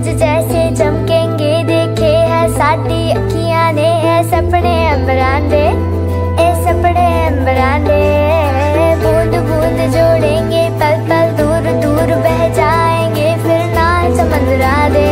आज जैसे चमकेंगे, देखे है साडी अखियाँ ने, है सपने अंबरां दे ए सपने अंबरां दे बूंद बूंद जोड़ेंगे, पल पल दूर दूर बह जाएँगे, फिर ना समंदरा दे।